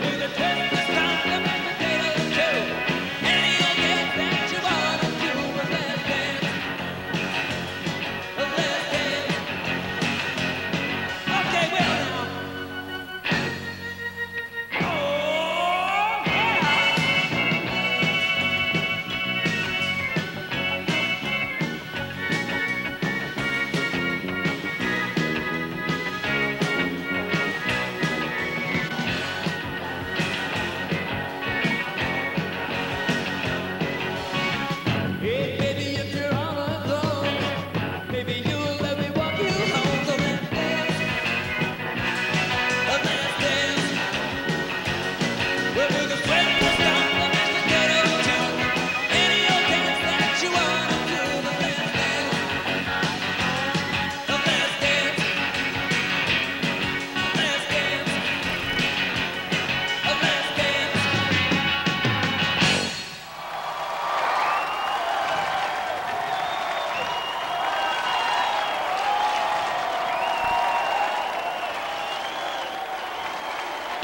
ready to test this time.